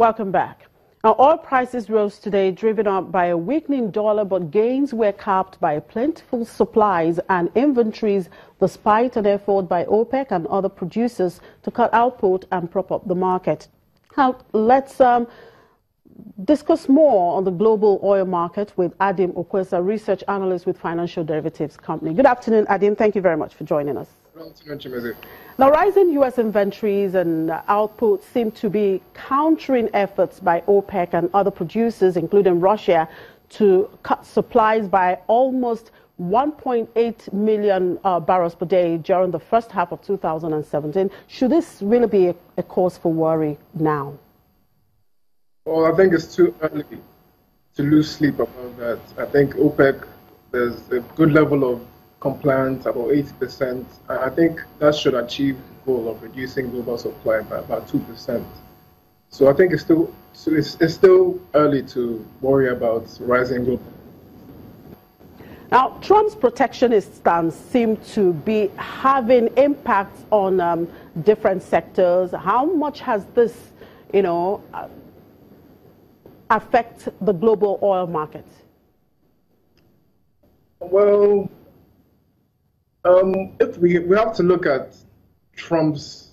Welcome back. Now, oil prices rose today, driven up by a weakening dollar, but gains were capped by plentiful supplies and inventories, despite an effort by OPEC and other producers to cut output and prop up the market. Now, let's um, discuss more on the global oil market with Adim Okwesa, research analyst with Financial Derivatives Company. Good afternoon, Adim. Thank you very much for joining us. Now, rising U.S. inventories and output seem to be countering efforts by OPEC and other producers, including Russia, to cut supplies by almost 1.8 million uh, barrels per day during the first half of 2017. Should this really be a, a cause for worry now? Well, I think it's too early to lose sleep about that. I think OPEC, there's a good level of compliance, about 80%. I think that should achieve the goal of reducing global supply by about 2%. So I think it's still it's, it's still early to worry about rising global. Now, Trump's protectionist stance seemed to be having impacts on um, different sectors. How much has this, you know, uh, affect the global oil market? Well, um, if we, we have to look at Trump's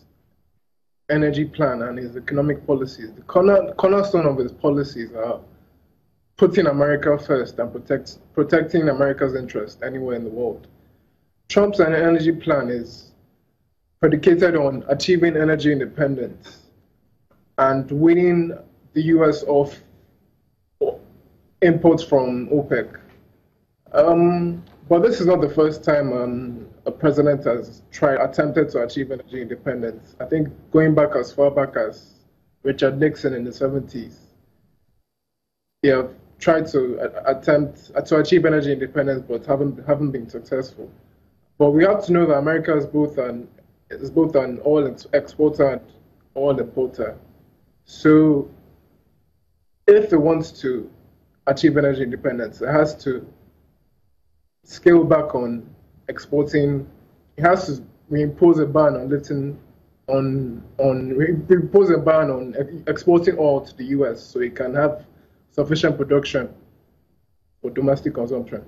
energy plan and his economic policies. The corner, cornerstone of his policies are putting America first and protect, protecting America's interests anywhere in the world. Trump's energy plan is predicated on achieving energy independence and winning the U.S. off imports from OPEC. Um, but this is not the first time um, a president has tried attempted to achieve energy independence. I think going back as far back as Richard Nixon in the 70s, he have tried to attempt to achieve energy independence, but haven't haven't been successful. But we have to know that America is both an is both an oil exporter and oil importer. So, if it wants to achieve energy independence, it has to scale back on exporting. It has to reimpose a ban on lifting, on on reimpose a ban on exporting oil to the U.S. so it can have sufficient production for domestic consumption.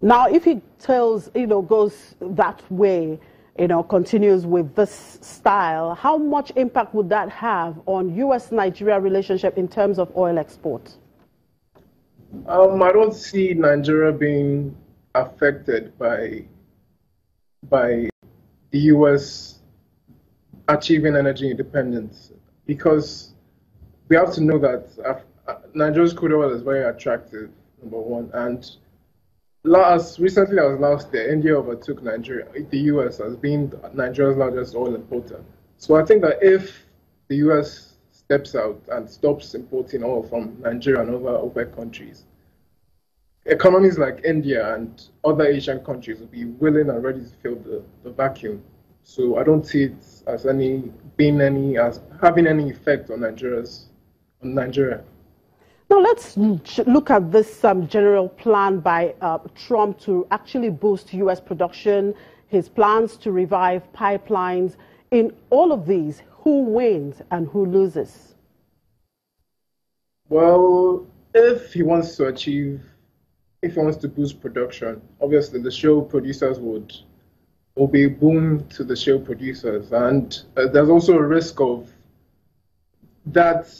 Now, if he tells, you know, goes that way, you know, continues with this style, how much impact would that have on U.S.-Nigeria relationship in terms of oil export? Um, I don't see Nigeria being affected by by the U.S. achieving energy independence because we have to know that uh, Nigeria's crude oil is very attractive, number one, and last recently I was last year, India overtook Nigeria, the U.S. as being Nigeria's largest oil importer. So I think that if the U.S. steps out and stops importing oil from Nigeria and other OPEC countries, economies like India and other Asian countries will be willing and ready to fill the, the vacuum. So I don't see it as any being any as having any effect on Nigeria's on Nigeria. Now let's look at this um, general plan by uh, Trump to actually boost U.S. production, his plans to revive pipelines. In all of these, who wins and who loses? Well, if he wants to achieve if he wants to boost production, obviously the shale producers would will be boom to the shale producers, and uh, there's also a risk of that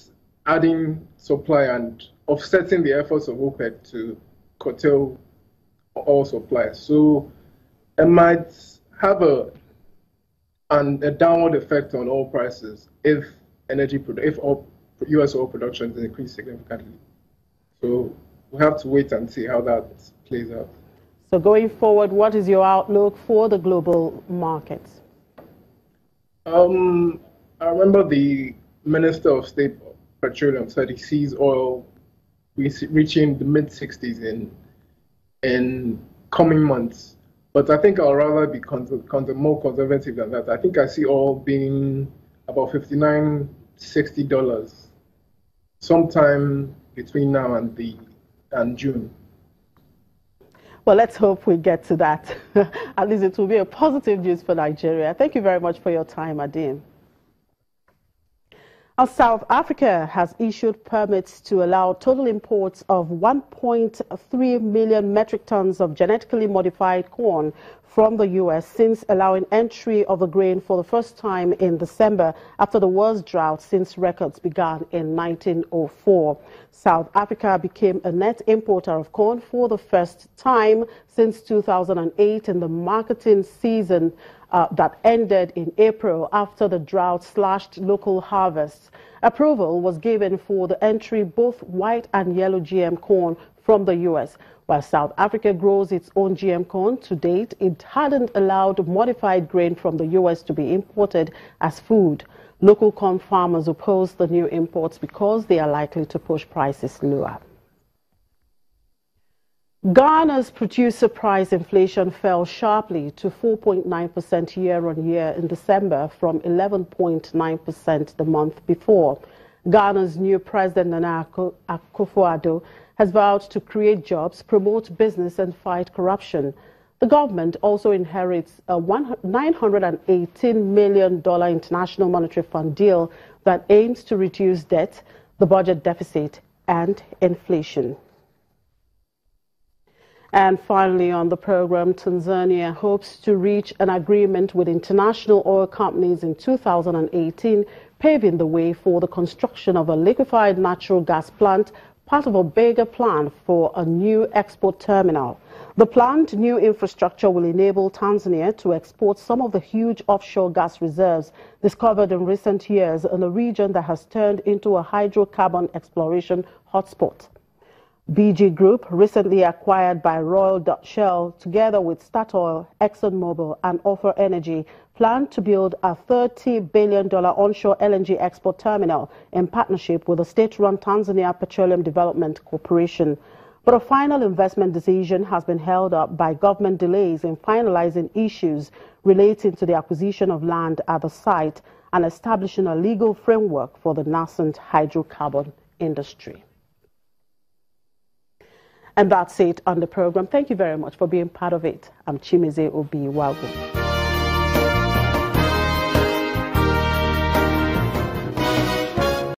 adding supply and offsetting the efforts of OPEC to curtail oil supply. So it might have a and a downward effect on oil prices if energy if oil, U.S. oil production is increased significantly. So we have to wait and see how that plays out. So going forward, what is your outlook for the global markets? Um, I remember the Minister of State Petroleum said he sees oil reaching the mid 60s in in coming months. But I think I'll rather be more conservative than that. I think I see oil being about 59 60 dollars sometime between now and the and June. Well, let's hope we get to that. At least it will be a positive news for Nigeria. Thank you very much for your time, Adim. South Africa has issued permits to allow total imports of 1.3 million metric tons of genetically modified corn from the U.S. since allowing entry of the grain for the first time in December after the worst drought since records began in 1904. South Africa became a net importer of corn for the first time since 2008 in the marketing season uh, that ended in April after the drought slashed local harvests. Approval was given for the entry both white and yellow GM corn from the U.S. While South Africa grows its own GM corn, to date it hadn't allowed modified grain from the U.S. to be imported as food. Local corn farmers oppose the new imports because they are likely to push prices lower. Ghana's producer price inflation fell sharply to 4.9% year on year in December from 11.9% the month before. Ghana's new president, Nana Akufo-Addo, has vowed to create jobs, promote business and fight corruption. The government also inherits a $918 million International Monetary Fund deal that aims to reduce debt, the budget deficit and inflation. And finally on the program, Tanzania hopes to reach an agreement with international oil companies in 2018, paving the way for the construction of a liquefied natural gas plant, part of a bigger plan for a new export terminal. The planned new infrastructure will enable Tanzania to export some of the huge offshore gas reserves discovered in recent years in a region that has turned into a hydrocarbon exploration hotspot. BG Group, recently acquired by Royal Dutch Shell, together with Statoil, ExxonMobil, and Ophir Energy, plan to build a $30 billion onshore LNG export terminal in partnership with the state-run Tanzania Petroleum Development Corporation. But a final investment decision has been held up by government delays in finalizing issues relating to the acquisition of land at the site and establishing a legal framework for the nascent hydrocarbon industry. And that's it on the program. Thank you very much for being part of it. I'm Chimize Obi.